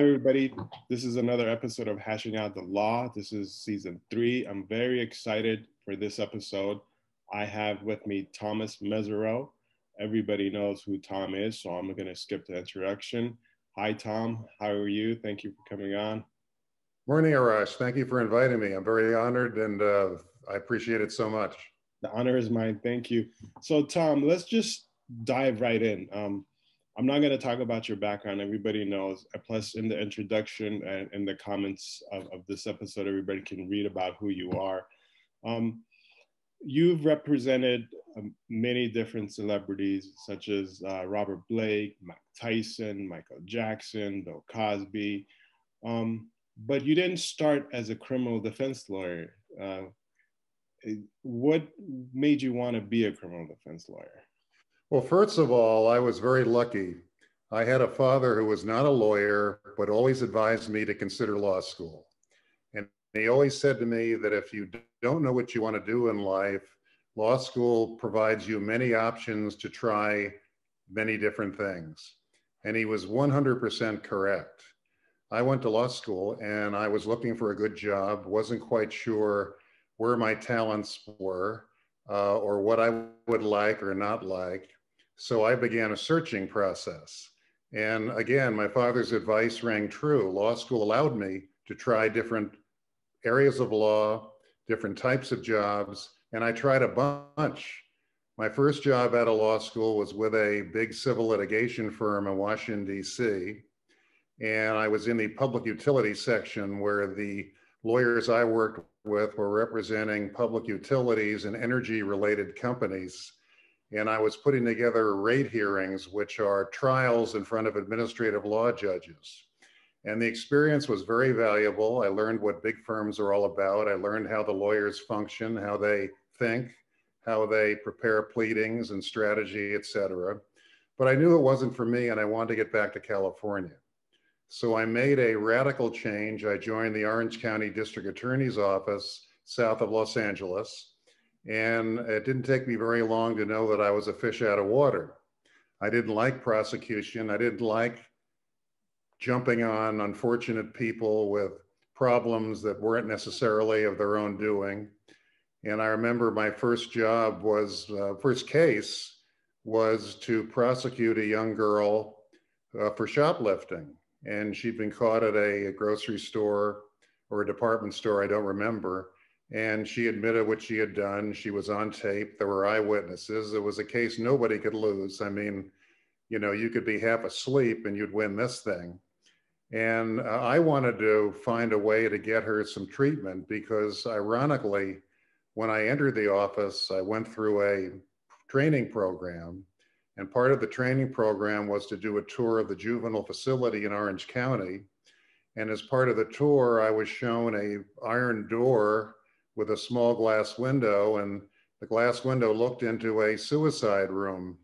Hi, everybody. This is another episode of Hashing Out the Law. This is season three. I'm very excited for this episode. I have with me Thomas Mesereau. Everybody knows who Tom is, so I'm going to skip the introduction. Hi, Tom. How are you? Thank you for coming on. Morning, Arash. Thank you for inviting me. I'm very honored and uh, I appreciate it so much. The honor is mine. Thank you. So, Tom, let's just dive right in. Um, I'm not going to talk about your background. Everybody knows. Plus, in the introduction and in the comments of, of, this episode, everybody can read about who you are. Um, you've represented um, many different celebrities, such as uh, Robert Blake, Mike Tyson, Michael Jackson, Bill Cosby. Um, but you didn't start as a criminal defense lawyer. Uh, what made you want to be a criminal defense lawyer? Well, first of all, I was very lucky. I had a father who was not a lawyer, but always advised me to consider law school. And he always said to me that if you don't know what you want to do in life, law school provides you many options to try many different things. And he was 100% correct. I went to law school and I was looking for a good job, wasn't quite sure where my talents were uh, or what I would like or not like. So I began a searching process. And again, my father's advice rang true. Law school allowed me to try different areas of law, different types of jobs, and I tried a bunch. My first job out of law school was with a big civil litigation firm in Washington, D.C. And I was in the public utility section where the lawyers I worked with were representing public utilities and energy related companies and I was putting together rate hearings, which are trials in front of administrative law judges. And the experience was very valuable. I learned what big firms are all about. I learned how the lawyers function, how they think, how they prepare pleadings and strategy, et cetera. But I knew it wasn't for me and I wanted to get back to California. So I made a radical change. I joined the Orange County District Attorney's Office south of Los Angeles. And it didn't take me very long to know that I was a fish out of water. I didn't like prosecution. I didn't like jumping on unfortunate people with problems that weren't necessarily of their own doing. And I remember my first job was, uh, first case was to prosecute a young girl uh, for shoplifting. And she'd been caught at a, a grocery store or a department store, I don't remember and she admitted what she had done. She was on tape. There were eyewitnesses. It was a case nobody could lose. I mean, you know, you could be half asleep and you'd win this thing. And uh, I wanted to find a way to get her some treatment because, ironically, when I entered the office, I went through a training program. And part of the training program was to do a tour of the juvenile facility in Orange County. And as part of the tour, I was shown a iron door with a small glass window and the glass window looked into a suicide room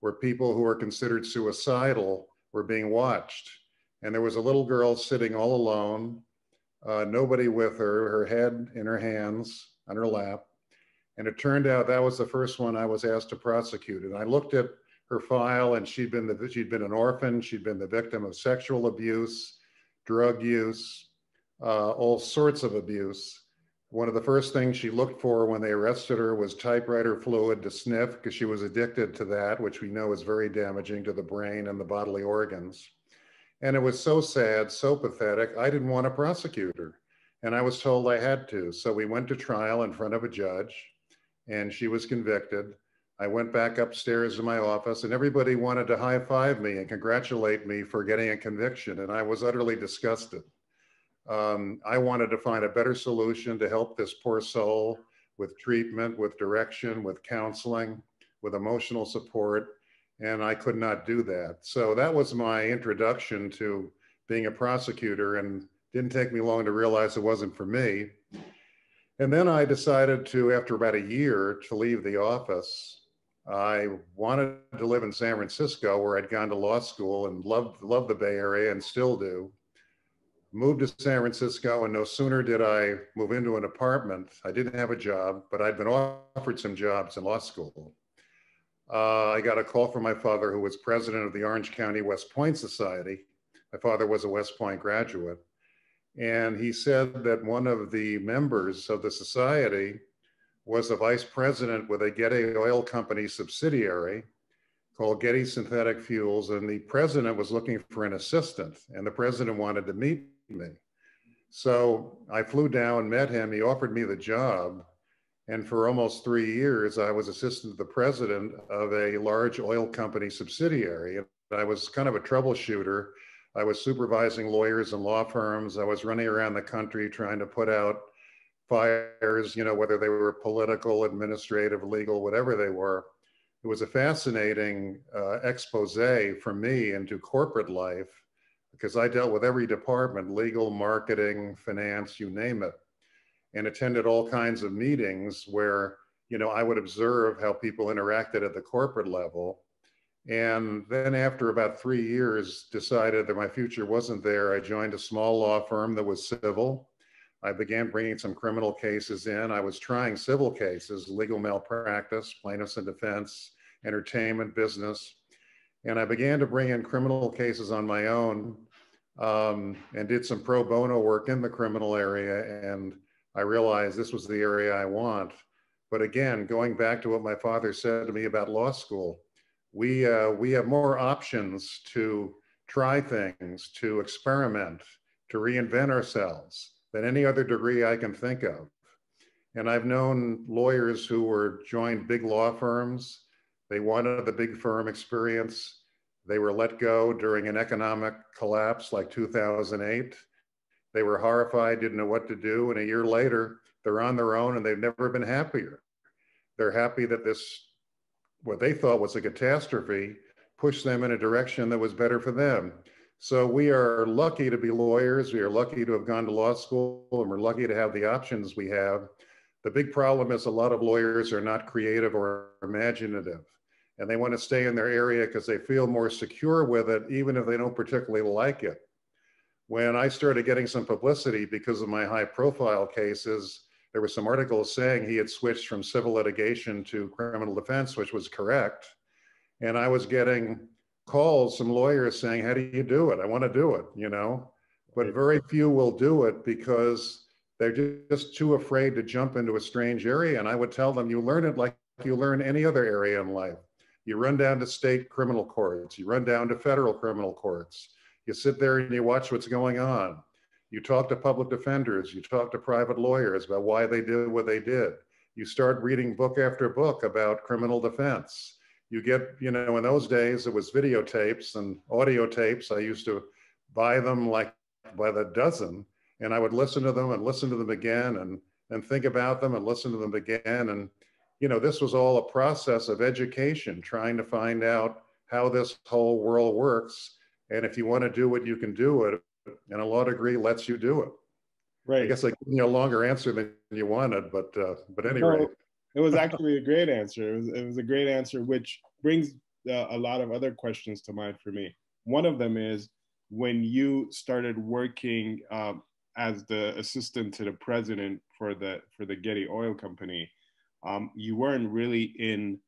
where people who were considered suicidal were being watched. And there was a little girl sitting all alone, uh, nobody with her, her head in her hands on her lap. And it turned out that was the first one I was asked to prosecute. And I looked at her file and she'd been, the, she'd been an orphan, she'd been the victim of sexual abuse, drug use, uh, all sorts of abuse. One of the first things she looked for when they arrested her was typewriter fluid to sniff because she was addicted to that, which we know is very damaging to the brain and the bodily organs. And it was so sad, so pathetic, I didn't want to prosecute her. And I was told I had to. So we went to trial in front of a judge and she was convicted. I went back upstairs to my office and everybody wanted to high five me and congratulate me for getting a conviction. And I was utterly disgusted. Um, I wanted to find a better solution to help this poor soul with treatment, with direction, with counseling, with emotional support, and I could not do that. So that was my introduction to being a prosecutor, and didn't take me long to realize it wasn't for me. And then I decided to, after about a year, to leave the office. I wanted to live in San Francisco, where I'd gone to law school and loved loved the Bay Area and still do moved to San Francisco, and no sooner did I move into an apartment, I didn't have a job, but I'd been offered some jobs in law school. Uh, I got a call from my father, who was president of the Orange County West Point Society, My father was a West Point graduate. And he said that one of the members of the society was a vice president with a Getty Oil Company subsidiary called Getty Synthetic Fuels. And the president was looking for an assistant, and the president wanted to meet me. So I flew down, met him. He offered me the job. And for almost three years, I was assistant to the president of a large oil company subsidiary. And I was kind of a troubleshooter. I was supervising lawyers and law firms. I was running around the country trying to put out fires, you know, whether they were political, administrative, legal, whatever they were. It was a fascinating uh, expose for me into corporate life because I dealt with every department legal, marketing, finance, you name it and attended all kinds of meetings where, you know, I would observe how people interacted at the corporate level. And then after about three years, decided that my future wasn't there. I joined a small law firm that was civil. I began bringing some criminal cases in. I was trying civil cases, legal malpractice, plaintiffs and defense, entertainment business. And I began to bring in criminal cases on my own um, and did some pro bono work in the criminal area. And I realized this was the area I want. But again, going back to what my father said to me about law school, we, uh, we have more options to try things, to experiment, to reinvent ourselves than any other degree I can think of. And I've known lawyers who were joined big law firms. They wanted the big firm experience. They were let go during an economic collapse like 2008. They were horrified, didn't know what to do. And a year later, they're on their own and they've never been happier. They're happy that this, what they thought was a catastrophe, pushed them in a direction that was better for them. So we are lucky to be lawyers. We are lucky to have gone to law school and we're lucky to have the options we have. The big problem is a lot of lawyers are not creative or imaginative and they want to stay in their area because they feel more secure with it, even if they don't particularly like it. When I started getting some publicity because of my high profile cases, there were some articles saying he had switched from civil litigation to criminal defense, which was correct. And I was getting calls some lawyers saying, How do you do it? I want to do it, you know? But very few will do it because they're just too afraid to jump into a strange area. And I would tell them, You learn it like you learn any other area in life. You run down to state criminal courts, you run down to federal criminal courts, you sit there and you watch what's going on. You talk to public defenders, you talk to private lawyers about why they did what they did. You start reading book after book about criminal defense you get, you know, in those days it was videotapes and audio tapes. I used to buy them like by the dozen and I would listen to them and listen to them again and, and think about them and listen to them again. And, you know, this was all a process of education, trying to find out how this whole world works. And if you want to do it, you can do it. And a law degree lets you do it. Right. I guess I gave you a longer answer than you wanted, but uh, but anyway. No, it was actually a great answer. It was, it was a great answer, which brings uh, a lot of other questions to mind for me. One of them is when you started working um, as the assistant to the president for the for the Getty Oil Company, um, you weren't really in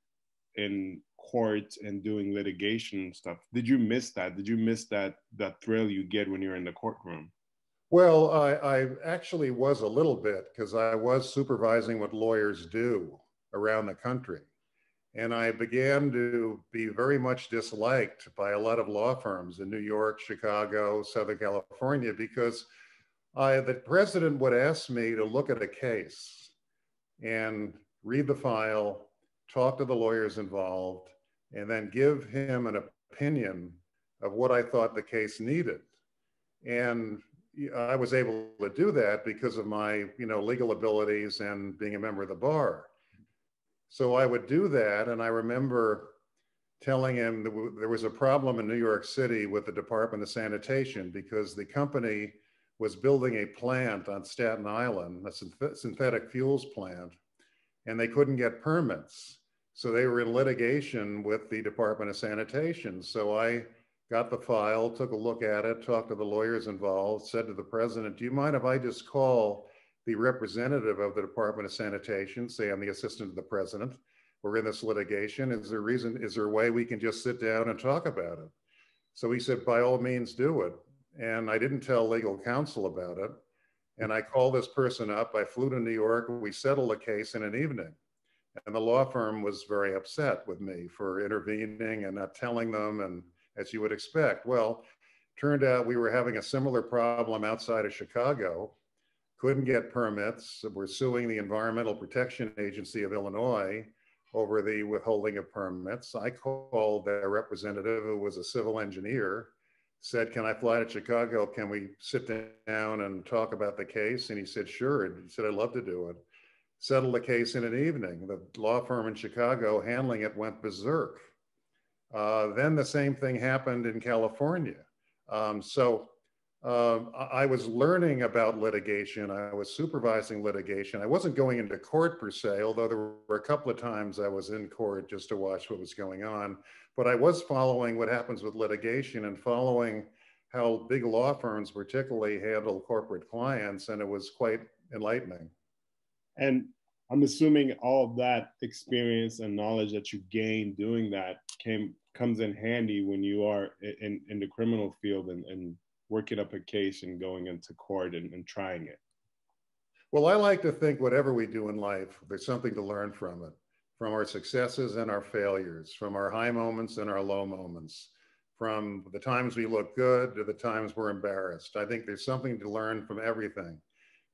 in court and doing litigation stuff. Did you miss that? Did you miss that that thrill you get when you're in the courtroom? Well, I, I actually was a little bit because I was supervising what lawyers do around the country. And I began to be very much disliked by a lot of law firms in New York, Chicago, Southern California, because I, the president would ask me to look at a case and read the file, talk to the lawyers involved, and then give him an opinion of what I thought the case needed. And I was able to do that because of my, you know, legal abilities and being a member of the bar. So I would do that, and I remember telling him that there was a problem in New York City with the Department of Sanitation because the company was building a plant on Staten Island, a synthetic fuels plant, and they couldn't get permits. So they were in litigation with the Department of Sanitation. So I got the file, took a look at it, talked to the lawyers involved, said to the president, Do you mind if I just call the representative of the Department of Sanitation, say I'm the assistant to the president, we're in this litigation. Is there a reason, is there a way we can just sit down and talk about it? So he said, by all means do it. and I didn't tell legal counsel about it. And I called this person up. I flew to New York. We settled the case in an evening. And the law firm was very upset with me for intervening and not telling them, and as you would expect. Well, turned out we were having a similar problem outside of Chicago, couldn't get permits. We're suing the Environmental Protection Agency of Illinois over the withholding of permits. I called their representative, who was a civil engineer, said, Can I fly to Chicago? Can we sit down and talk about the case? And he said, Sure. And he said, I'd love to do it. Settled the case in an evening. The law firm in Chicago handling it went berserk. Uh, then the same thing happened in California. Um, so um, I was learning about litigation. I was supervising litigation. I wasn't going into court per se, although there were a couple of times I was in court just to watch what was going on. But I was following what happens with litigation and following how big law firms particularly handle corporate clients, and it was quite enlightening. And I'm assuming all of that experience and knowledge that you gained doing that came comes in handy when you are in, in the criminal field and, and working up a case and going into court and, and trying it? Well, I like to think whatever we do in life, there's something to learn from it, from our successes and our failures, from our high moments and our low moments, from the times we look good to the times we're embarrassed. I think there's something to learn from everything.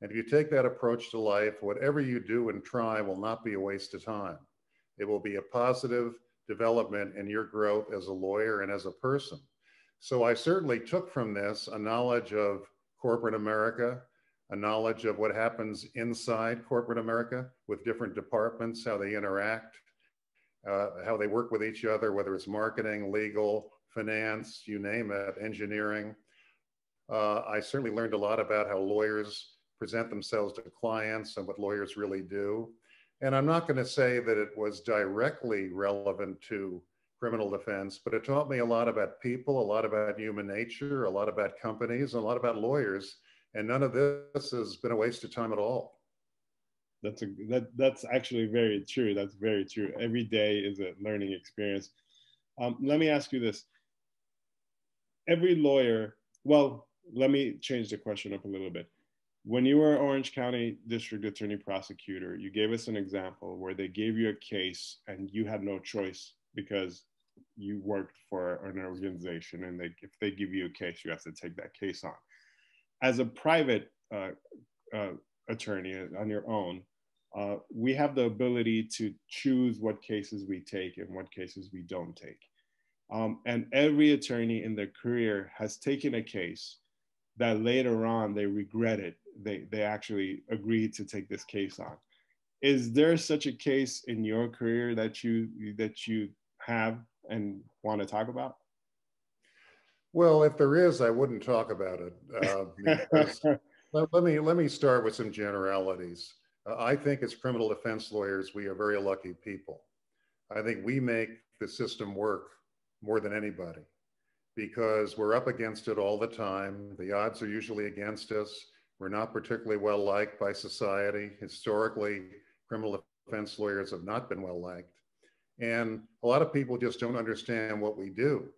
And if you take that approach to life, whatever you do and try will not be a waste of time. It will be a positive development in your growth as a lawyer and as a person. So I certainly took from this a knowledge of corporate America, a knowledge of what happens inside corporate America with different departments, how they interact, uh, how they work with each other, whether it's marketing, legal, finance, you name it, engineering. Uh, I certainly learned a lot about how lawyers present themselves to clients and what lawyers really do. And I'm not going to say that it was directly relevant to criminal defense, but it taught me a lot about people, a lot about human nature, a lot about companies, a lot about lawyers. And none of this has been a waste of time at all. That's a that that's actually very true. That's very true. Every day is a learning experience. Um, let me ask you this: Every lawyer, well, let me change the question up a little bit. When you were Orange County District Attorney Prosecutor, you gave us an example where they gave you a case and you had no choice because you worked for an organization and they, if they give you a case, you have to take that case on. As a private uh, uh, attorney on your own, uh, we have the ability to choose what cases we take and what cases we don't take. Um, and every attorney in their career has taken a case that later on they regretted. They, they actually agreed to take this case on. Is there such a case in your career that you that you have and want to talk about? Well, if there is, I wouldn't talk about it. Uh, let, me let me start with some generalities. Uh, I think as criminal defense lawyers, we are very lucky people. I think we make the system work more than anybody because we're up against it all the time. The odds are usually against us. We're not particularly well liked by society. Historically, criminal defense lawyers have not been well liked. And a lot of people just don't understand what we do.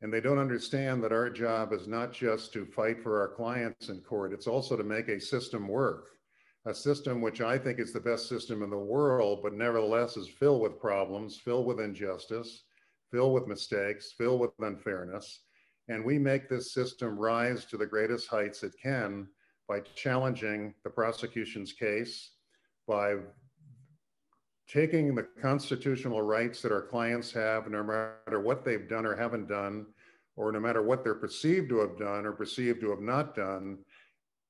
And they don't understand that our job is not just to fight for our clients in court, it's also to make a system work. A system which I think is the best system in the world, but nevertheless is filled with problems, filled with injustice, filled with mistakes, filled with unfairness. And we make this system rise to the greatest heights it can by challenging the prosecution's case, by taking the constitutional rights that our clients have, no matter what they've done or haven't done, or no matter what they're perceived to have done or perceived to have not done,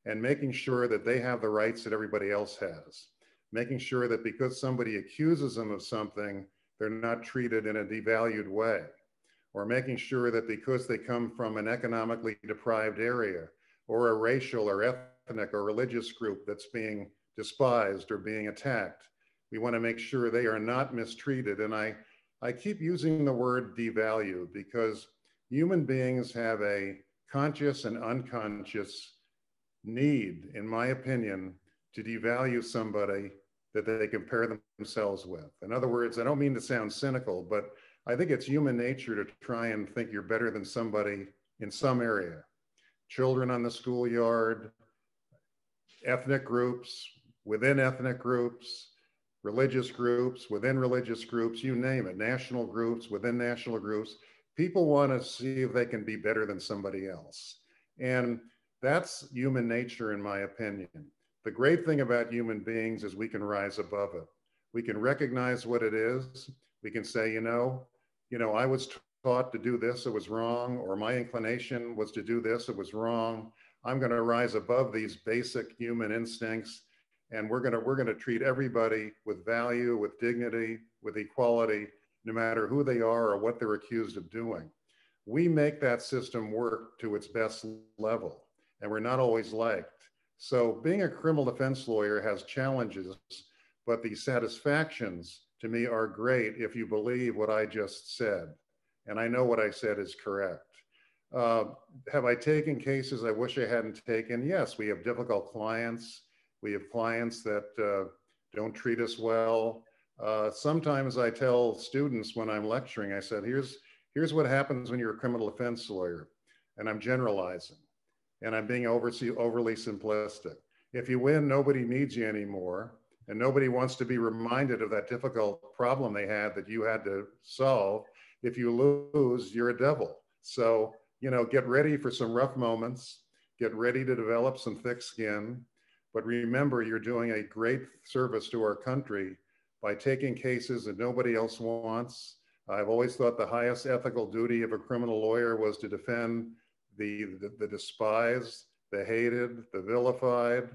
and making sure that they have the rights that everybody else has. Making sure that because somebody accuses them of something, they're not treated in a devalued way. Or making sure that because they come from an economically deprived area, or a racial or ethnic or religious group that's being despised or being attacked, we want to make sure they are not mistreated. And I, I keep using the word devalue because human beings have a conscious and unconscious need, in my opinion, to devalue somebody that they compare themselves with. In other words, I don't mean to sound cynical, but I think it's human nature to try and think you're better than somebody in some area. children on the schoolyard, ethnic groups, within ethnic groups, religious groups, within religious groups, you name it, national groups, within national groups. People want to see if they can be better than somebody else. And that's human nature, in my opinion. The great thing about human beings is we can rise above it. We can recognize what it is. We can say, you know, you know, I was taught to do this, it was wrong, or my inclination was to do this, it was wrong. I'm going to rise above these basic human instincts and we're going to we're going to treat everybody with value, with dignity, with equality, no matter who they are or what they're accused of doing. We make that system work to its best level, and we're not always liked. So being a criminal defense lawyer has challenges, but the satisfactions to me are great if you believe what I just said. And I know what I said is correct. Uh, have I taken cases I wish I hadn't taken? Yes, we have difficult clients. We have clients that uh, don't treat us well. Uh, sometimes I tell students when I'm lecturing, I said, here's, here's what happens when you're a criminal defense lawyer. And I'm generalizing and I'm being overly, overly simplistic. If you win, nobody needs you anymore. And nobody wants to be reminded of that difficult problem they had that you had to solve. If you lose, you're a devil. So, you know, get ready for some rough moments, get ready to develop some thick skin. But remember, you're doing a great service to our country by taking cases that nobody else wants. I've always thought the highest ethical duty of a criminal lawyer was to defend the, the, the despised, the hated, the vilified.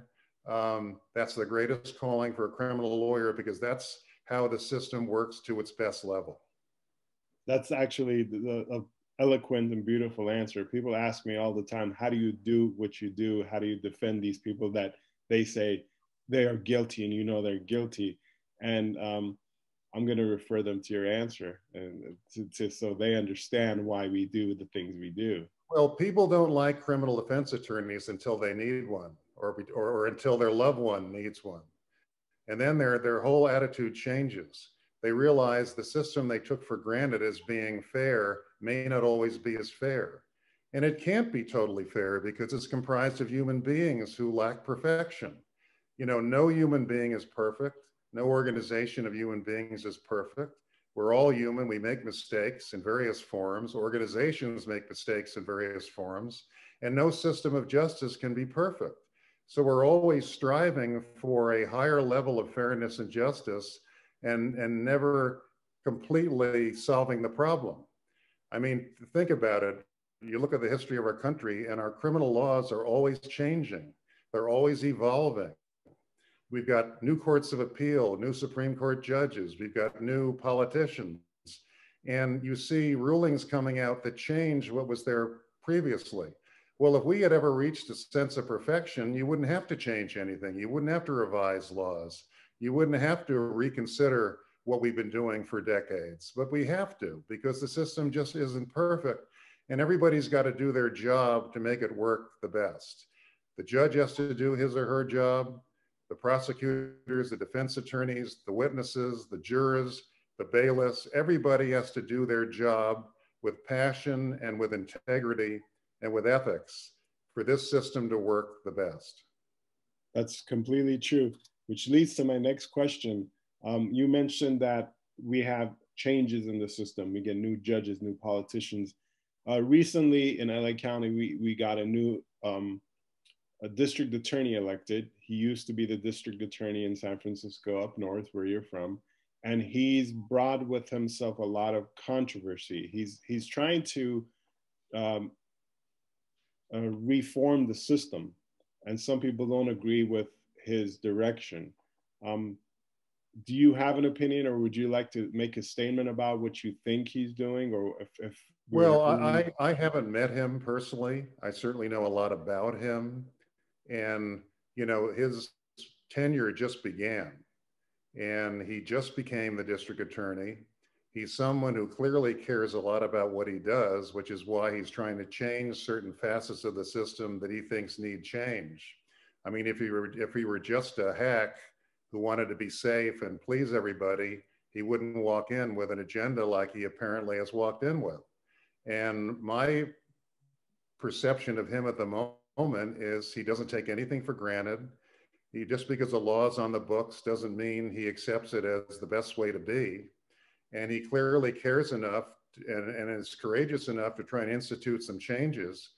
Um, that's the greatest calling for a criminal lawyer because that's how the system works to its best level. That's actually the, the eloquent and beautiful answer. People ask me all the time, how do you do what you do? How do you defend these people that they say they are guilty and you know they're guilty? And um, I'm going to refer them to your answer and to, to, so they understand why we do the things we do. Well, people don't like criminal defense attorneys until they need one or, or, or until their loved one needs one. And then their, their whole attitude changes. They realize the system they took for granted as being fair may not always be as fair. And it can't be totally fair because it's comprised of human beings who lack perfection. You know, no human being is perfect. No organization of human beings is perfect. We're all human. We make mistakes in various forms. Organizations make mistakes in various forms. And no system of justice can be perfect. So we're always striving for a higher level of fairness and justice and, and never completely solving the problem. I mean, think about it. You look at the history of our country, and our criminal laws are always changing, they're always evolving. We've got new courts of appeal, new Supreme Court judges, we've got new politicians. And you see rulings coming out that change what was there previously. Well, if we had ever reached a sense of perfection, you wouldn't have to change anything. You wouldn't have to revise laws. You wouldn't have to reconsider what we've been doing for decades. But we have to because the system just isn't perfect. And everybody's got to do their job to make it work the best. The judge has to do his or her job the prosecutors, the defense attorneys, the witnesses, the jurors, the bailiffs, everybody has to do their job with passion and with integrity and with ethics for this system to work the best. That's completely true, which leads to my next question. Um, you mentioned that we have changes in the system. We get new judges, new politicians. Uh, recently in LA County, we, we got a new um, a district attorney elected. He used to be the district attorney in San Francisco up north, where you're from, and he's brought with himself a lot of controversy. He's he's trying to um, uh, reform the system, and some people don't agree with his direction. Um, do you have an opinion, or would you like to make a statement about what you think he's doing, or if, if well, I, I haven't met him personally. I certainly know a lot about him. And, you know, his tenure just began and he just became the district attorney. He's someone who clearly cares a lot about what he does, which is why he's trying to change certain facets of the system that he thinks need change. I mean, if he were if he were just a hack who wanted to be safe and please everybody, he wouldn't walk in with an agenda like he apparently has walked in with. And my perception of him at the moment is he doesn't take anything for granted. He just because the law is on the books doesn't mean he accepts it as the best way to be. And he clearly cares enough and, and is courageous enough to try and institute some changes.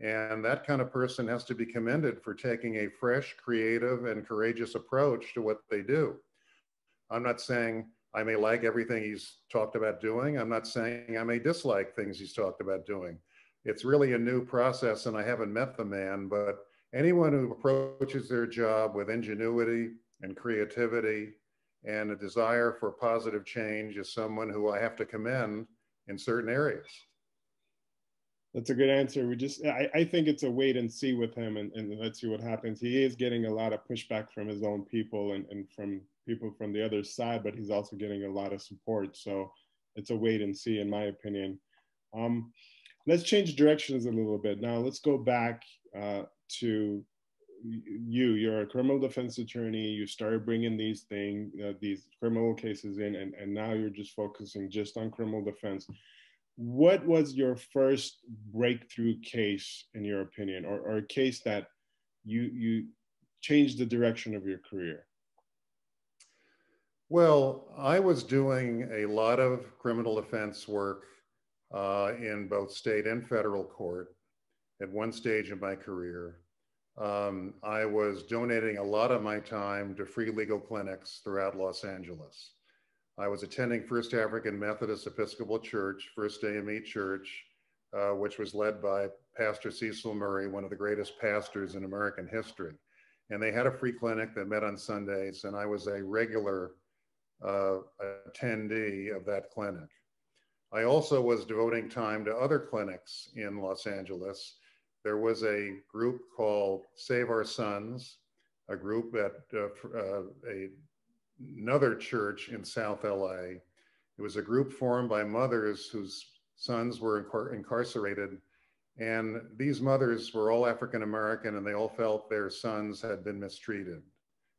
And that kind of person has to be commended for taking a fresh, creative, and courageous approach to what they do. I'm not saying I may like everything he's talked about doing. I'm not saying I may dislike things he's talked about doing. It's really a new process, and I haven't met the man, but anyone who approaches their job with ingenuity and creativity and a desire for positive change is someone who I have to commend in certain areas. That's a good answer. We just, I, I think it's a wait and see with him and, and let's see what happens. He is getting a lot of pushback from his own people and, and from people from the other side, but he's also getting a lot of support. So it's a wait and see, in my opinion. Um, let's change directions a little bit. Now let's go back uh, to you. You're a criminal defense attorney. You started bringing these things, uh, these criminal cases in, and, and now you're just focusing just on criminal defense what was your first breakthrough case in your opinion or, or a case that you you changed the direction of your career? Well i was doing a lot of criminal defense work uh, in both state and federal court at one stage of my career. Um, i was donating a lot of my time to free legal clinics throughout los angeles I was attending First African Methodist Episcopal Church, First AME Church, uh, which was led by Pastor Cecil Murray, one of the greatest pastors in American history. And they had a free clinic that met on Sundays, and I was a regular uh, attendee of that clinic. I also was devoting time to other clinics in Los Angeles. There was a group called Save Our Sons, a group at uh, uh a another church in South LA. It was a group formed by mothers whose sons were incar- incarcerated. And these mothers were all African American and they all felt their sons had been mistreated,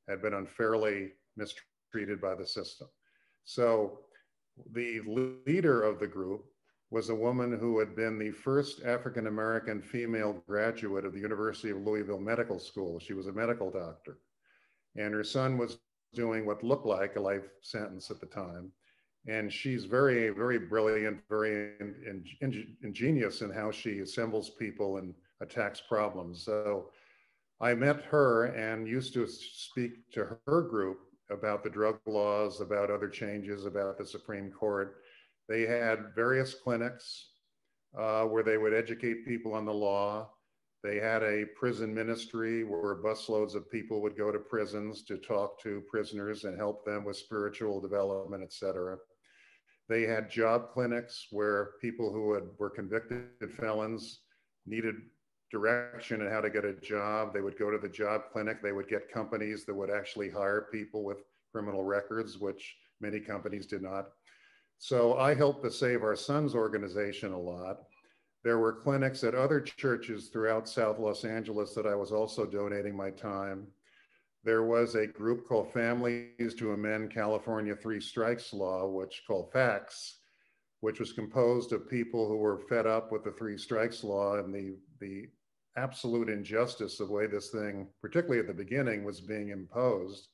had been unfairly mistreated by the system. So the leader of the group was a woman who had been the first African American female graduate of the University of Louisville Medical School. She was a medical doctor. And her son was doing what looked like a life sentence at the time. And she's very, very brilliant, very in, in, ingenious in how she assembles people and attacks problems. So I met her and used to speak to her group about the drug laws, about other changes, about the Supreme Court. They had various clinics uh, where they would educate people on the law. They had a prison ministry where busloads of people would go to prisons to talk to prisoners and help them with spiritual development, et cetera. They had job clinics where people who had, were convicted felons needed direction on how to get a job. They would go to the job clinic. They would get companies that would actually hire people with criminal records, which many companies did not. So I helped the Save Our Sons organization a lot. There were clinics at other churches throughout South Los Angeles that I was also donating my time. There was a group called Families to Amend California Three Strikes Law, which called FACTS, which was composed of people who were fed up with the Three Strikes Law and the, the absolute injustice of the way this thing, particularly at the beginning, was being imposed.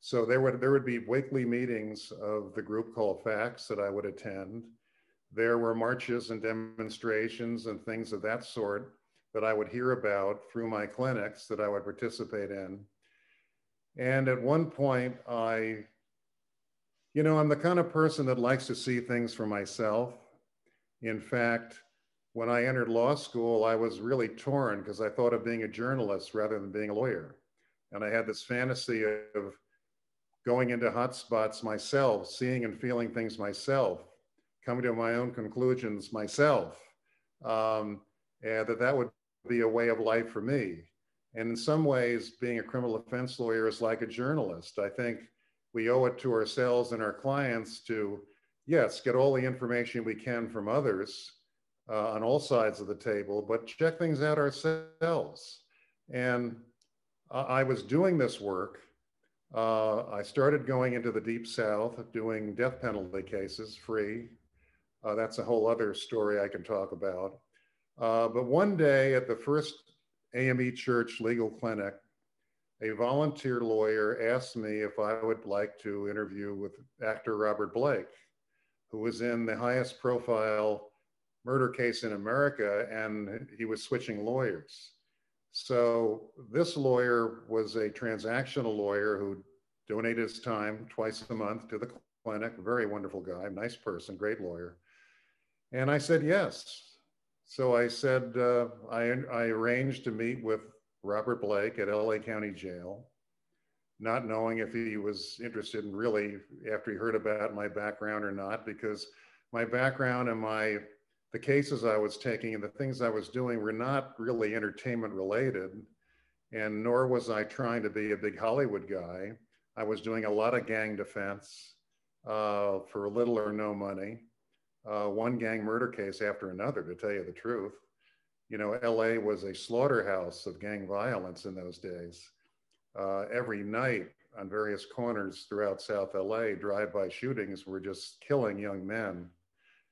So there would, there would be weekly meetings of the group called FACTS that I would attend there were marches and demonstrations and things of that sort that I would hear about through my clinics that I would participate in. And at one point, I, you know, I'm the kind of person that likes to see things for myself. In fact, when I entered law school, I was really torn because I thought of being a journalist rather than being a lawyer. And I had this fantasy of going into hotspots myself, seeing and feeling things myself coming to my own conclusions myself, um, and that that would be a way of life for me. And in some ways, being a criminal defense lawyer is like a journalist. I think we owe it to ourselves and our clients to, yes, get all the information we can from others uh, on all sides of the table, but check things out ourselves. And I was doing this work. Uh, I started going into the deep south, doing death penalty cases free uh, that's a whole other story I can talk about. Uh, but one day at the first AME Church legal clinic, a volunteer lawyer asked me if I would like to interview with actor Robert Blake, who was in the highest profile murder case in America, and he was switching lawyers. So this lawyer was a transactional lawyer who donated his time twice a month to the clinic. Very wonderful guy, nice person, great lawyer. And I said yes. So I said uh, I, I arranged to meet with Robert Blake at LA County Jail, not knowing if he was interested in really after he heard about my background or not, because my background and my the cases I was taking and the things I was doing were not really entertainment related, and nor was I trying to be a big Hollywood guy. I was doing a lot of gang defense uh, for little or no money, uh, one gang murder case after another, to tell you the truth. You know, LA was a slaughterhouse of gang violence in those days. Uh, every night on various corners throughout South LA, drive by shootings were just killing young men.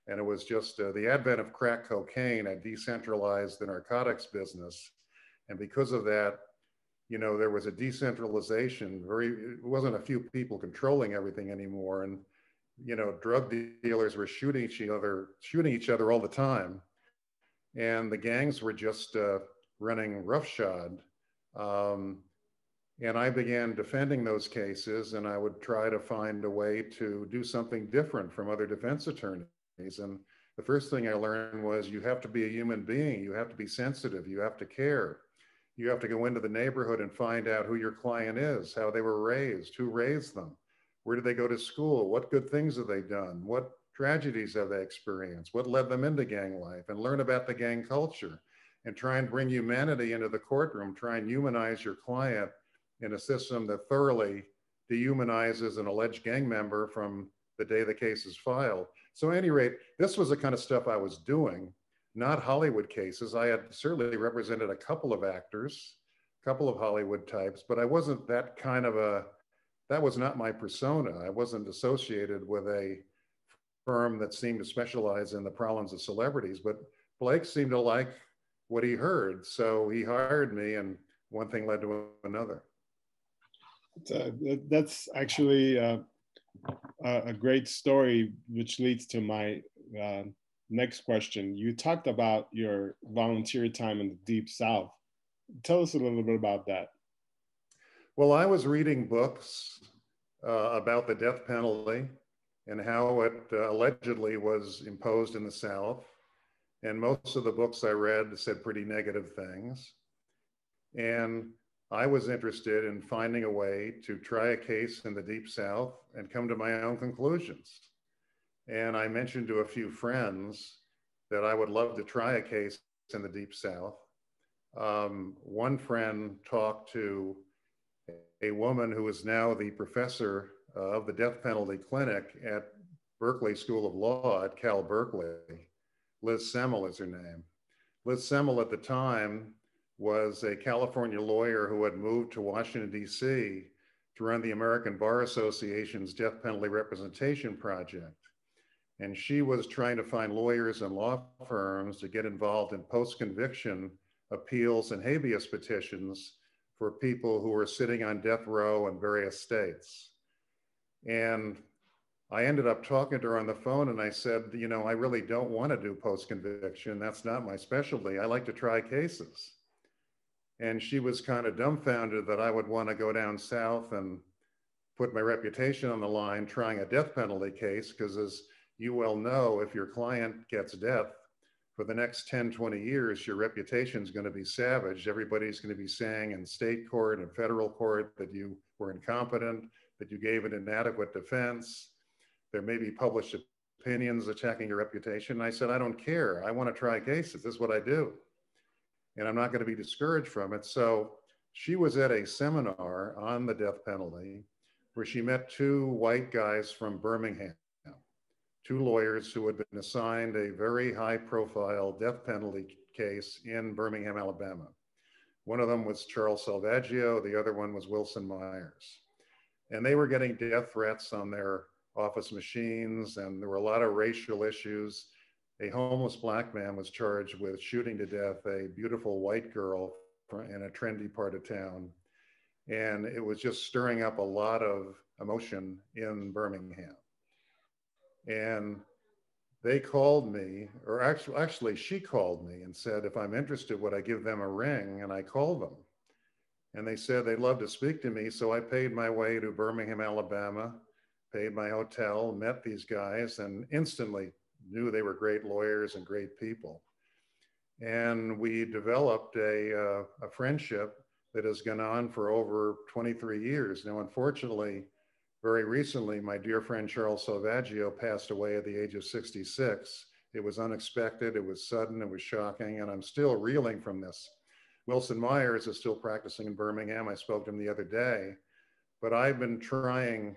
And it was just uh, the advent of crack cocaine had decentralized the narcotics business. And because of that, you know, there was a decentralization. Very, it wasn't a few people controlling everything anymore. And, you know, drug dealers were shooting each other, shooting each other all the time. And the gangs were just uh, running roughshod. Um, and I began defending those cases, and I would try to find a way to do something different from other defense attorneys. And the first thing I learned was you have to be a human being, you have to be sensitive, you have to care. You have to go into the neighborhood and find out who your client is, how they were raised, who raised them, where did they go to school, what good things have they done, what tragedies have they experienced, what led them into gang life, and learn about the gang culture and try and bring humanity into the courtroom, try and humanize your client in a system that thoroughly dehumanizes an alleged gang member from the day the case is filed. So, at any rate, this was the kind of stuff I was doing, not Hollywood cases. I had certainly represented a couple of actors, a couple of Hollywood types, but I wasn't that kind of a, that was not my persona. I wasn't associated with a firm that seemed to specialize in the problems of celebrities, but Blake seemed to like what he heard. So he hired me, and one thing led to another. Uh, that's actually uh, a great story, which leads to my uh, next question. You talked about your volunteer time in the Deep South. Tell us a little bit about that. Well, I was reading books uh, about the death penalty and how it uh, allegedly was imposed in the South. And most of the books I read said pretty negative things. And I was interested in finding a way to try a case in the Deep South and come to my own conclusions. And I mentioned to a few friends that I would love to try a case in the Deep South. Um, one friend talked to a woman who is now the professor uh, of the death penalty clinic at Berkeley School of Law at Cal Berkeley. Liz Semel is her name. Liz Semel at the time was a California lawyer who had moved to Washington, D.C. to run the American Bar Association's Death Penalty Representation Project. And she was trying to find lawyers and law firms to get involved in post conviction appeals and habeas petitions for people who were sitting on death row in various states. And I ended up talking to her on the phone and I said, you know, I really don't want to do post conviction. That's not my specialty. I like to try cases. And she was kind of dumbfounded that I would want to go down south and put my reputation on the line trying a death penalty case. Because as you well know, if your client gets death, for the next 10, 20 years, your reputation is going to be savaged. Everybody's going to be saying in state court and federal court that you were incompetent, that you gave an inadequate defense. There may be published opinions attacking your reputation. I said, I don't care. I want to try cases. This is what I do and I'm not going to be discouraged from it. So she was at a seminar on the death penalty where she met two white guys from Birmingham, two lawyers who had been assigned a very high profile death penalty case in Birmingham, Alabama. One of them was Charles Salvaggio, the other one was Wilson Myers. And they were getting death threats on their office machines, and there were a lot of racial issues. a homeless black man was charged with shooting to death a beautiful white girl in a trendy part of town. And it was just stirring up a lot of emotion in Birmingham. And they called me, or actually, actually, she called me and said, if I'm interested, would I give them a ring? And I called them. And they said they'd love to speak to me. So I paid my way to Birmingham, Alabama, paid my hotel, met these guys, and instantly knew they were great lawyers and great people. And we developed a, uh, a friendship that has gone on for over 23 years. Now, unfortunately, very recently, my dear friend Charles Salvaggio passed away at the age of 66. It was unexpected, it was sudden, it was shocking, and I'm still reeling from this. Wilson Myers is still practicing in Birmingham. I spoke to him the other day, but I've been trying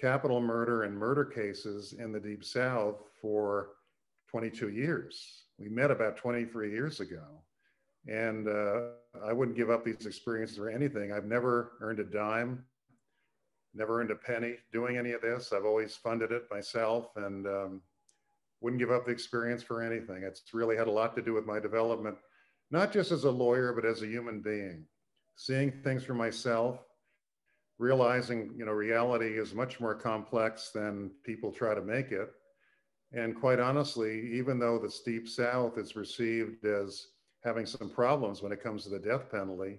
capital murder and murder cases in the Deep South for 22 years. We met about 23 years ago. And uh, I wouldn't give up these experiences or anything. I've never earned a dime, never earned a penny doing any of this. I've always funded it myself and um, wouldn't give up the experience for anything. It's really had a lot to do with my development, not just as a lawyer, but as a human being, seeing things for myself, realizing, you know, reality is much more complex than people try to make it. And quite honestly, even though the Deep South is received as having some problems when it comes to the death penalty,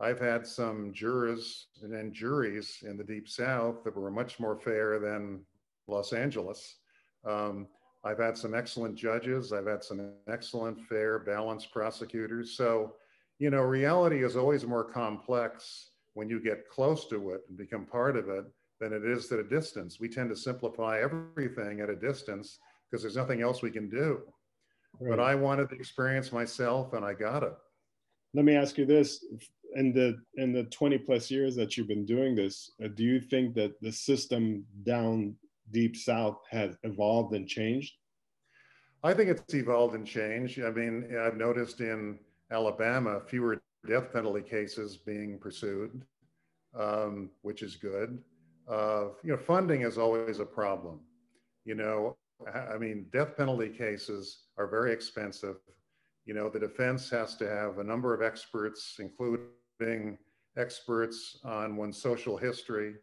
I've had some jurors and juries in the Deep South that were much more fair than Los Angeles. Um, I've had some excellent judges. I've had some excellent, fair, balanced prosecutors. So, you know, reality is always more complex when you get close to it and become part of it than it is at a distance. We tend to simplify everything at a distance because there's nothing else we can do. Right. But I wanted the experience myself and I got it. Let me ask you this in the in the 20 plus years that you've been doing this, uh, do you think that the system down deep south has evolved and changed? I think it's evolved and changed. I mean, I've noticed in Alabama fewer death penalty cases being pursued, um, which is good. Uh, you know, funding is always a problem. You know, I mean, death penalty cases are very expensive. You know, the defense has to have a number of experts, including experts on one's social history,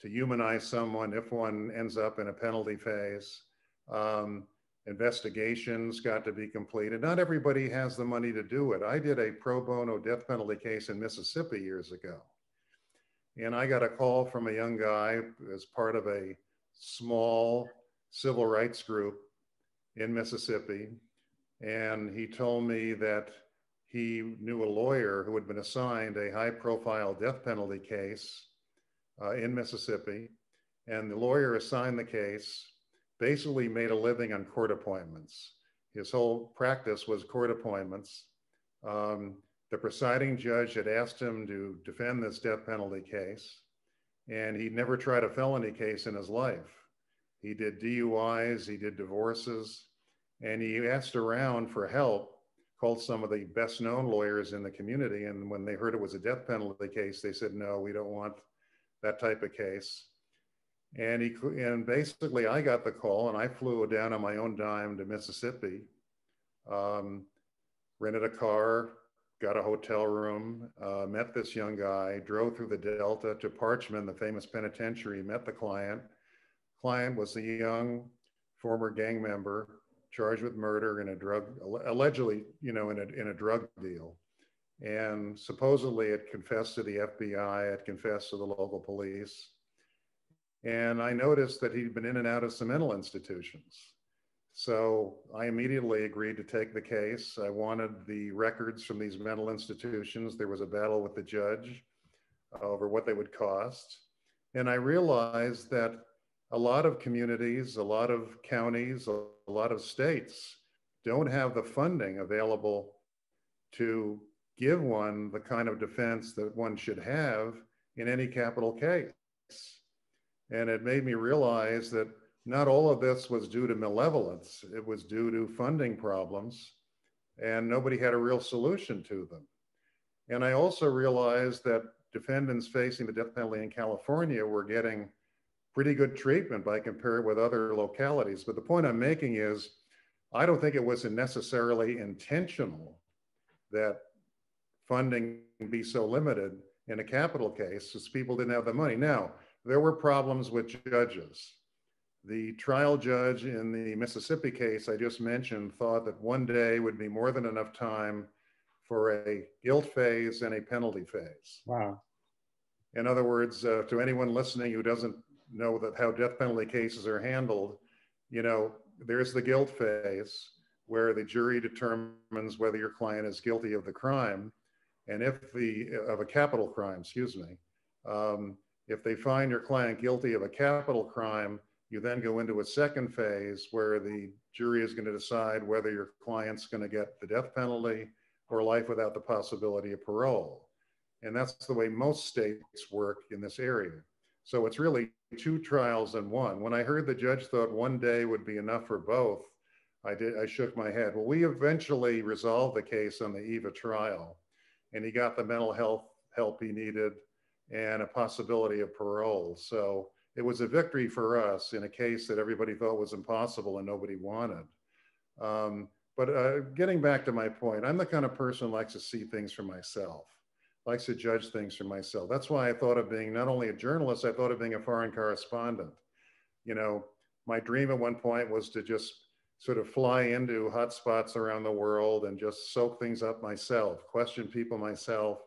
to humanize someone if one ends up in a penalty phase. Um, investigations got to be completed. Not everybody has the money to do it. I did a pro bono death penalty case in Mississippi years ago. And I got a call from a young guy as part of a small civil rights group in Mississippi. And he told me that he knew a lawyer who had been assigned a high profile death penalty case uh, in Mississippi. And the lawyer assigned the case basically made a living on court appointments. His whole practice was court appointments. Um, the presiding judge had asked him to defend this death penalty case, and he'd never tried a felony case in his life. He did DUIs, he did divorces, and he asked around for help, called some of the best known lawyers in the community. And when they heard it was a death penalty case, they said, no, we don't want that type of case. And he and basically, I got the call, and I flew down on my own dime to Mississippi, um, rented a car, got a hotel room, uh, met this young guy, drove through the Delta to Parchman, the famous penitentiary, met the client. Client was a young former gang member charged with murder in a drug, allegedly, you know, in a, in a drug deal. And supposedly it confessed to the FBI, it confessed to the local police. And I noticed that he'd been in and out of some mental institutions. So I immediately agreed to take the case. I wanted the records from these mental institutions. There was a battle with the judge over what they would cost. And I realized that a lot of communities, a lot of counties, a lot of states don't have the funding available to give one the kind of defense that one should have in any capital case. And it made me realize that not all of this was due to malevolence, it was due to funding problems, and nobody had a real solution to them. And I also realized that defendants facing the death penalty in California were getting pretty good treatment by comparing with other localities. But the point I'm making is I don't think it was necessarily intentional that funding be so limited in a capital case because people didn't have the money. Now, there were problems with judges. The trial judge in the Mississippi case I just mentioned thought that one day would be more than enough time for a guilt phase and a penalty phase. Wow. In other words, uh, to anyone listening who doesn't know that how death penalty cases are handled, you know, there's the guilt phase where the jury determines whether your client is guilty of the crime, and if the of a capital crime, excuse me, um, if they find your client guilty of a capital crime, you then go into a second phase where the jury is going to decide whether your client's going to get the death penalty or life without the possibility of parole. And that's the way most states work in this area. So it's really two trials in one. When I heard the judge thought one day would be enough for both, I did I shook my head. Well, we eventually resolved the case on the eve of trial, and he got the mental health help he needed and a possibility of parole. So it was a victory for us in a case that everybody thought was impossible and nobody wanted. Um, but uh, getting back to my point, I'm the kind of person who likes to see things for myself, likes to judge things for myself. That's why I thought of being not only a journalist, I thought of being a foreign correspondent. You know, my dream at one point was to just sort of fly into hot spots around the world and just soak things up myself, question people myself,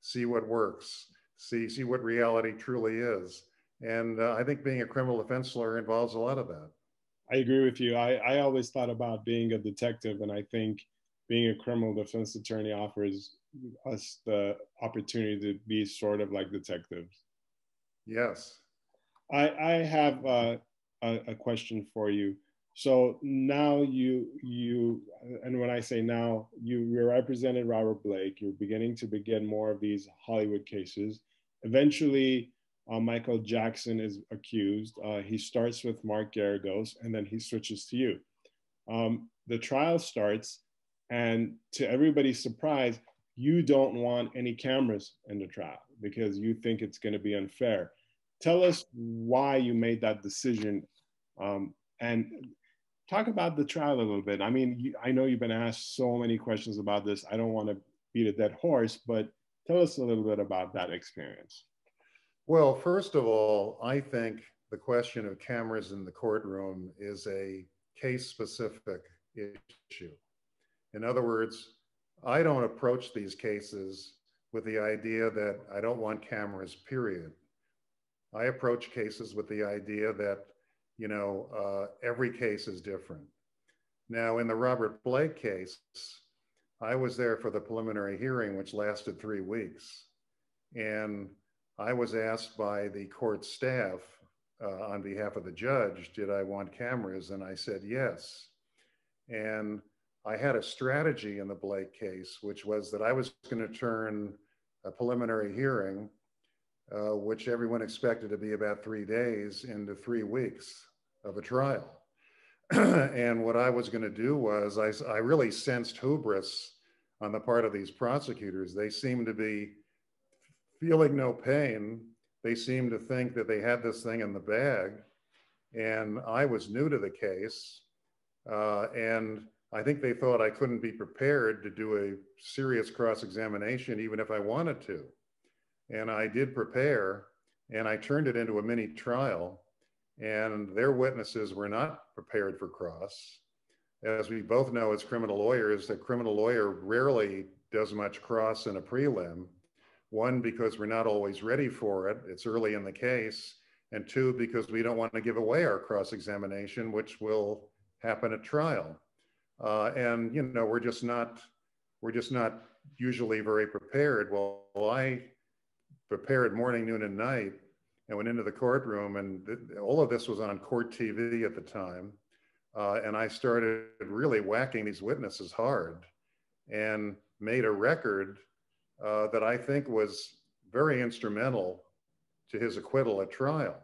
see what works, see see what reality truly is. And uh, I think being a criminal defense lawyer involves a lot of that. I agree with you. I, I always thought about being a detective, and I think being a criminal defense attorney offers us the opportunity to be sort of like detectives. Yes. I, I have uh, a, a question for you. So now you you and when I say now you you represented Robert Blake. You're beginning to begin more of these Hollywood cases. Eventually, uh, Michael Jackson is accused. Uh, he starts with Mark Geragos and then he switches to you. Um, the trial starts, and to everybody's surprise, you don't want any cameras in the trial because you think it's going to be unfair. Tell us why you made that decision um, and talk about the trial a little bit. I mean, you, I know you've been asked so many questions about this. I don't want to beat a dead horse, but tell us a little bit about that experience. Well, first of all, I think the question of cameras in the courtroom is a case specific issue. In other words, I don't approach these cases with the idea that I don't want cameras, period. I approach cases with the idea that, you know, uh, every case is different. Now, in the Robert Blake case, I was there for the preliminary hearing, which lasted three weeks. And I was asked by the court staff uh, on behalf of the judge, did I want cameras? And I said yes. And I had a strategy in the Blake case, which was that I was going to turn a preliminary hearing, uh, which everyone expected to be about three days, into three weeks of a trial. and what I was going to do was I, I really sensed hubris on the part of these prosecutors. They seemed to be feeling no pain. They seemed to think that they had this thing in the bag. And I was new to the case. Uh, and I think they thought I couldn't be prepared to do a serious cross examination, even if I wanted to. And I did prepare, and I turned it into a mini trial. And their witnesses were not prepared for cross. As we both know as criminal lawyers, a criminal lawyer rarely does much cross in a prelim. One, because we're not always ready for it, it's early in the case. And two, because we don't want to give away our cross examination, which will happen at trial. Uh, and you know, we're just not we're just not usually very prepared. Well, I prepared morning, noon, and night, and went into the courtroom, and th- all of this was on court TV at the time. Uh, and I started really whacking these witnesses hard, and made a record uh, that I think was very instrumental to his acquittal at trial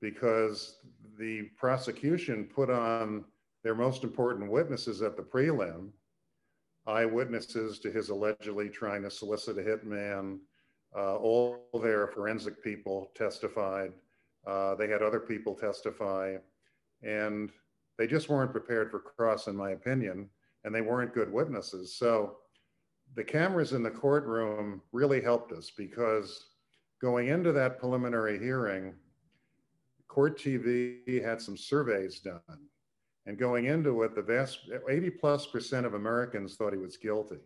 because the prosecution put on their most important witnesses at the prelim, eyewitnesses to his allegedly trying to solicit a hitman. Uh, all their forensic people testified. Uh, they had other people testify. And they just weren't prepared for cross, in my opinion, and they weren't good witnesses. So the cameras in the courtroom really helped us because going into that preliminary hearing, Court TV had some surveys done. And going into it, the vast 80 plus percent of Americans thought he was guilty.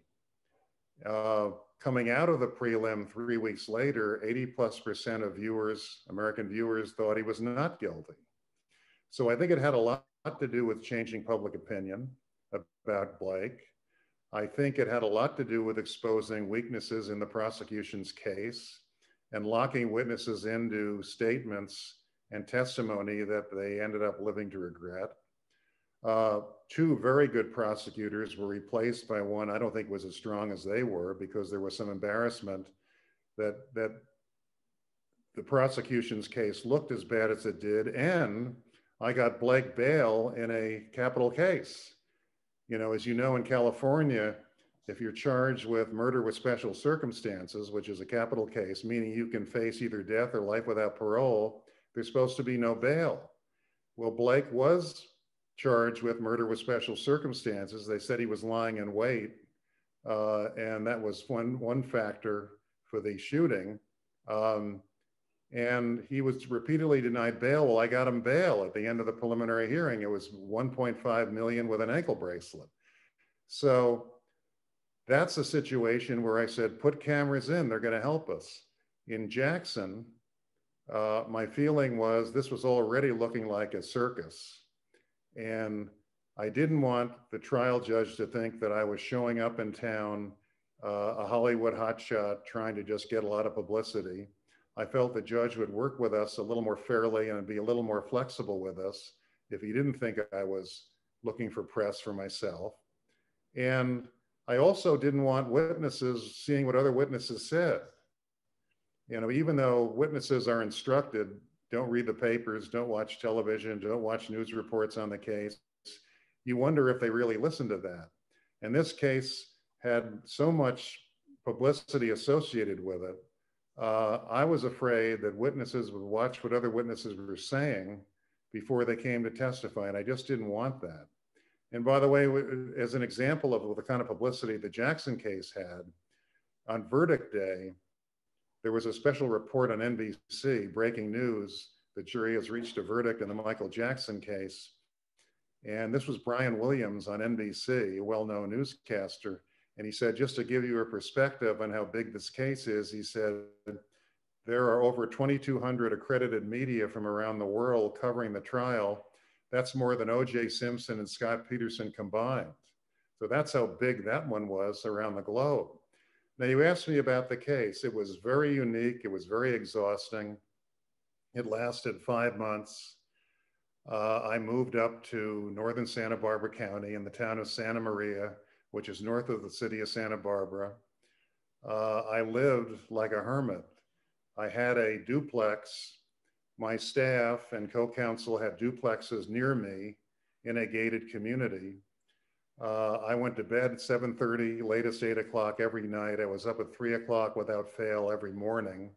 Uh, coming out of the prelim three weeks later, 80 plus percent of viewers, American viewers, thought he was not guilty. So I think it had a lot to do with changing public opinion about Blake. I think it had a lot to do with exposing weaknesses in the prosecution's case and locking witnesses into statements and testimony that they ended up living to regret. Uh, two very good prosecutors were replaced by one I don't think was as strong as they were because there was some embarrassment that that the prosecution's case looked as bad as it did, and I got Blake bail in a capital case. You know, as you know, in California, if you're charged with murder with special circumstances, which is a capital case, meaning you can face either death or life without parole, there's supposed to be no bail. Well, Blake was charged with murder with special circumstances. They said he was lying in wait, uh, and that was one one factor for the shooting. Um, and he was repeatedly denied bail. Well, I got him bail at the end of the preliminary hearing. It was 1.5 million with an ankle bracelet. So that's a situation where I said, put cameras in, they're going to help us. In Jackson, uh, my feeling was this was already looking like a circus. And I didn't want the trial judge to think that I was showing up in town, uh, a Hollywood hotshot, trying to just get a lot of publicity. I felt the judge would work with us a little more fairly and be a little more flexible with us if he didn't think I was looking for press for myself. And I also didn't want witnesses seeing what other witnesses said. You know, even though witnesses are instructed don't read the papers, don't watch television, don't watch news reports on the case. You wonder if they really listened to that. And this case had so much publicity associated with it. Uh, I was afraid that witnesses would watch what other witnesses were saying before they came to testify, and I just didn't want that. And by the way, as an example of the kind of publicity the Jackson case had, on verdict day, there was a special report on NBC, breaking news. The jury has reached a verdict in the Michael Jackson case. And this was Brian Williams on NBC, a well known newscaster. And he said, just to give you a perspective on how big this case is, he said, there are over 2,200 accredited media from around the world covering the trial. That's more than O.J. Simpson and Scott Peterson combined. So that's how big that one was around the globe. Now, you asked me about the case. It was very unique, it was very exhausting. It lasted five months. Uh, I moved up to northern Santa Barbara County in the town of Santa Maria, which is north of the city of Santa Barbara. Uh, I lived like a hermit. I had a duplex. My staff and co counsel had duplexes near me in a gated community. Uh, I went to bed at 7.30, latest 8 o'clock every night. I was up at 3 o'clock without fail every morning.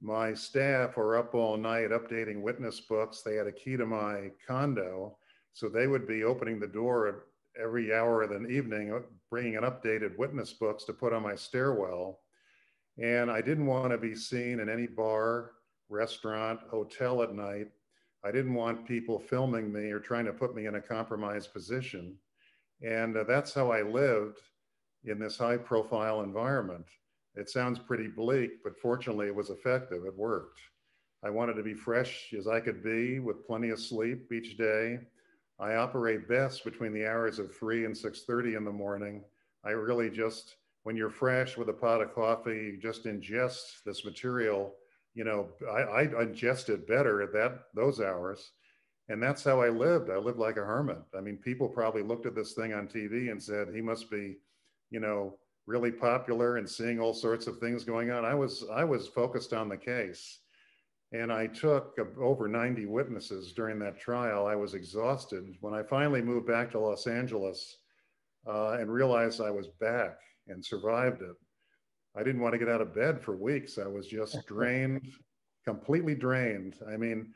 My staff were up all night updating witness books. They had a key to my condo, so they would be opening the door every hour of the evening, uh, bringing an updated witness books to put on my stairwell. And I didn't want to be seen in any bar, restaurant, hotel at night. I didn't want people filming me or trying to put me in a compromised position. And uh, that's how I lived in this high profile environment. It sounds pretty bleak, but fortunately it was effective. It worked. I wanted to be fresh as I could be with plenty of sleep each day. I operate best between the hours of 3 and 6:30 in the morning. I really just when you're fresh with a pot of coffee, you just ingest this material. You know, I, I ingest it better at that those hours and that's how I lived. I lived like a hermit. I mean, people probably looked at this thing on TV and said, he must be, you know, really popular and seeing all sorts of things going on. I was, I was focused on the case. And I took over 90 witnesses during that trial. I was exhausted. When I finally moved back to Los Angeles uh, and realized I was back and survived it, I didn't want to get out of bed for weeks. I was just drained, completely drained. I mean,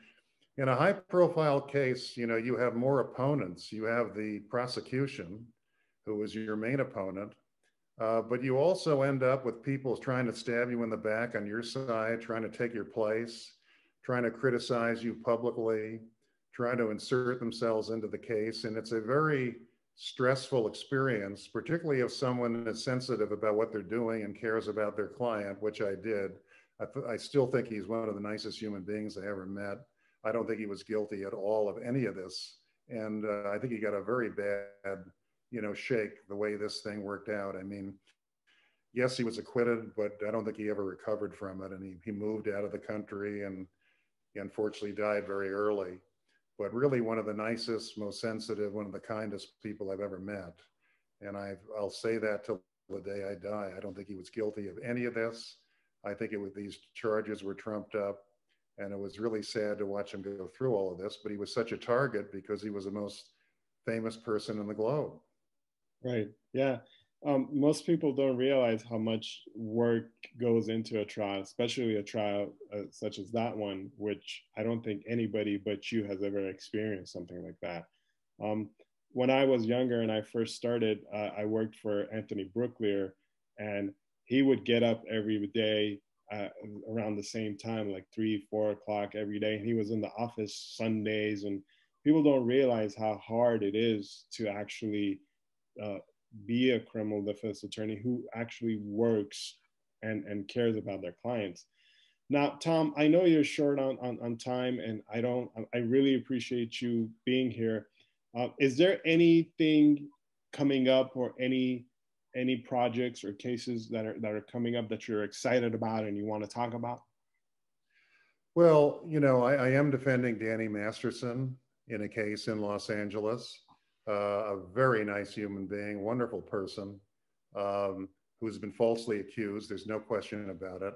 in a high profile case, you know, you have more opponents. You have the prosecution, who is your main opponent, uh, but you also end up with people trying to stab you in the back on your side, trying to take your place, trying to criticize you publicly, trying to insert themselves into the case. And it's a very stressful experience, particularly if someone is sensitive about what they're doing and cares about their client, which I did. I, I still think he's one of the nicest human beings I ever met. I don't think he was guilty at all of any of this. And uh, I think he got a very bad, you know, shake the way this thing worked out. I mean, yes, he was acquitted, but I don't think he ever recovered from it. And he, he moved out of the country and he unfortunately died very early. But really, one of the nicest, most sensitive, one of the kindest people I've ever met. And I've, I'll say that till the day I die. I don't think he was guilty of any of this. I think it was these charges were trumped up and it was really sad to watch him go through all of this, but he was such a target because he was the most famous person in the globe. Right. Yeah. Um, most people don't realize how much work goes into a trial, especially a trial uh, such as that one, which I don't think anybody but you has ever experienced something like that. Um, when I was younger and I first started, uh, I worked for Anthony Brooklier, and he would get up every day around the same time, like three, four o'clock every day. And he was in the office Sundays, and people don't realize how hard it is to actually uh, be a criminal defense attorney who actually works and, and cares about their clients. Now, Tom, I know you're short on, on, on time, and I don't. I really appreciate you being here. Uh, is there anything coming up or any any projects or cases that are that are coming up that you're excited about and you want to talk about? Well, you know, I, I am defending Danny Masterson in a case in Los Angeles. Uh, a very nice human being, wonderful person, um, who's been falsely accused. There's no question about it.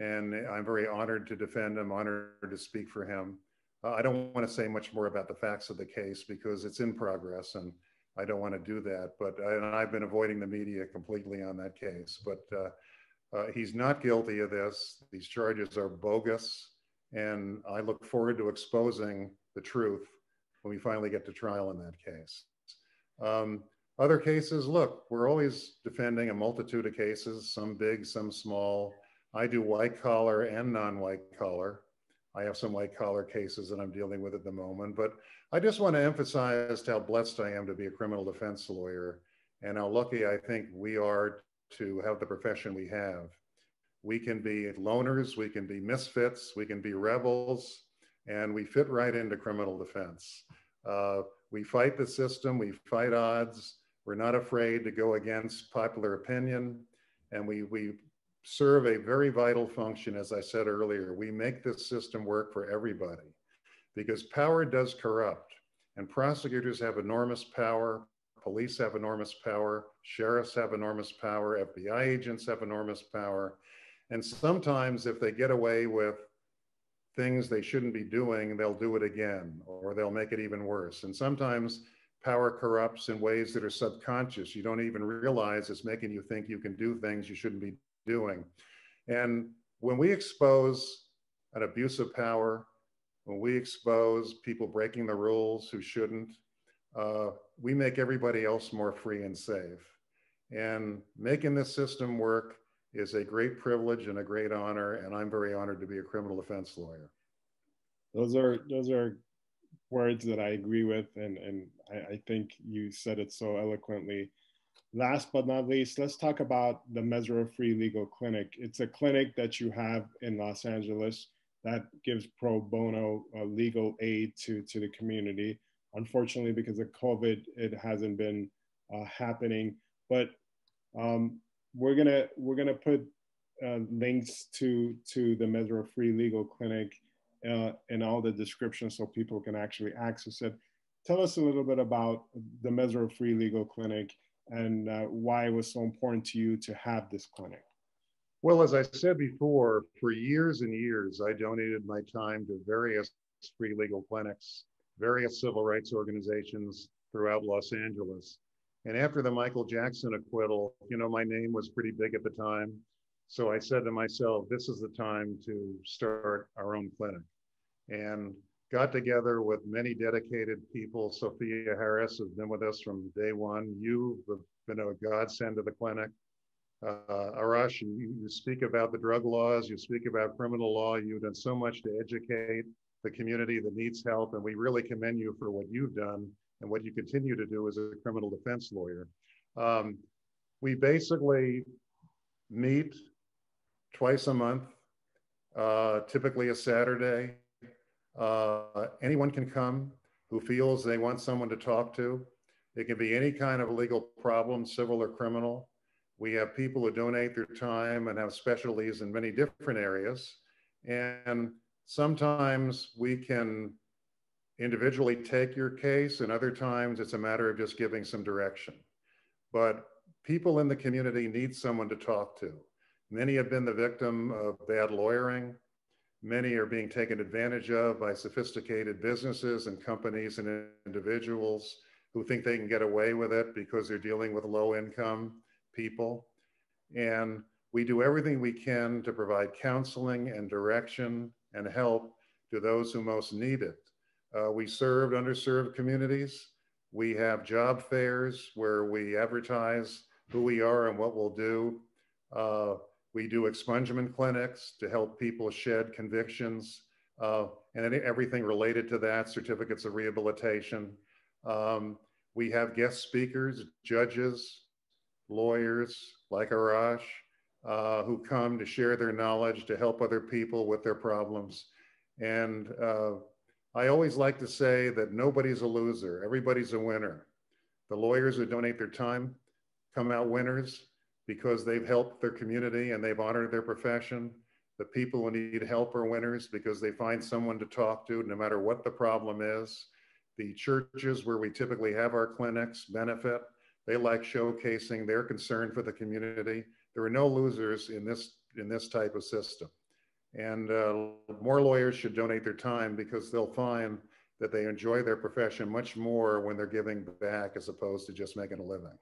And I'm very honored to defend him, honored to speak for him. Uh, I don't want to say much more about the facts of the case because it's in progress and I don't want to do that, but and I've been avoiding the media completely on that case. But uh, uh, he's not guilty of this. These charges are bogus, and I look forward to exposing the truth when we finally get to trial in that case. Um, other cases, look, we're always defending a multitude of cases, some big, some small. I do white collar and non white collar. I have some white collar cases that I'm dealing with at the moment, but I just want to emphasize how blessed I am to be a criminal defense lawyer and how lucky I think we are to have the profession we have. We can be loners, we can be misfits, we can be rebels, and we fit right into criminal defense. Uh, we fight the system, we fight odds, we're not afraid to go against popular opinion, and we, we serve a very vital function, as I said earlier. We make this system work for everybody because power does corrupt, and prosecutors have enormous power, police have enormous power, sheriffs have enormous power, FBI agents have enormous power. And sometimes, if they get away with things they shouldn't be doing, they'll do it again or they'll make it even worse. And sometimes power corrupts in ways that are subconscious. You don't even realize it's making you think you can do things you shouldn't be doing. And when we expose an abuse of power, when we expose people breaking the rules who shouldn't, uh, we make everybody else more free and safe. And making this system work is a great privilege and a great honor. And I'm very honored to be a criminal defense lawyer. Those are those are words that I agree with, and and I, I think you said it so eloquently last but not least, let's talk about the Mesereau Free Legal Clinic. It's a clinic that you have in Los Angeles that gives pro bono uh, legal aid to, to the community. Unfortunately, because of COVID, it hasn't been uh, happening. But um, we're gonna we're gonna put uh, links to to the Mesereau Free Legal Clinic uh, in all the descriptions so people can actually access it. Tell us a little bit about the Mesereau Free Legal Clinic and uh, why it was so important to you to have this clinic? Well, as I said before, for years and years, I donated my time to various free legal clinics, various civil rights organizations throughout Los Angeles. And after the Michael Jackson acquittal, you know, my name was pretty big at the time. So I said to myself, this is the time to start our own clinic. And got together with many dedicated people. Sophia Harris has been with us from day one. You've been a godsend to the clinic. Uh, Arash, you, you speak about the drug laws, you speak about criminal law. You've done so much to educate the community that needs help, and we really commend you for what you've done and what you continue to do as a criminal defense lawyer. Um, we basically meet twice a month, uh, typically a Saturday. Uh, anyone can come who feels they want someone to talk to. It can be any kind of legal problem, civil or criminal. We have people who donate their time and have specialties in many different areas. And sometimes we can individually take your case, and other times it's a matter of just giving some direction. But people in the community need someone to talk to. Many have been the victim of bad lawyering. Many are being taken advantage of by sophisticated businesses and companies and individuals who think they can get away with it because they're dealing with low income people. And we do everything we can to provide counseling and direction and help to those who most need it. Uh, we serve underserved communities. We have job fairs where we advertise who we are and what we'll do. Uh, we do expungement clinics to help people shed convictions uh, and everything related to that, certificates of rehabilitation. Um, we have guest speakers, judges, lawyers like Arash, uh, who come to share their knowledge to help other people with their problems. And uh, I always like to say that nobody's a loser, everybody's a winner. The lawyers who donate their time come out winners because they've helped their community and they've honored their profession. The people who need help are winners because they find someone to talk to no matter what the problem is. The churches where we typically have our clinics benefit. They like showcasing their concern for the community. There are no losers in this, in this type of system. And uh, more lawyers should donate their time because they'll find that they enjoy their profession much more when they're giving back as opposed to just making a living.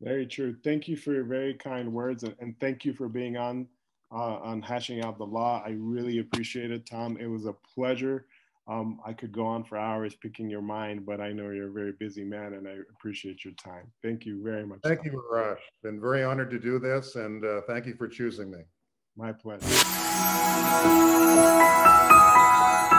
Very true. Thank you for your very kind words and, and thank you for being on uh, on hashing out the law. I really appreciate it, Tom. It was a pleasure. Um, I could go on for hours picking your mind, but I know you're a very busy man and I appreciate your time. Thank you very much. Thank Tom. you, Arash. Been very honored to do this and uh, thank you for choosing me. My pleasure.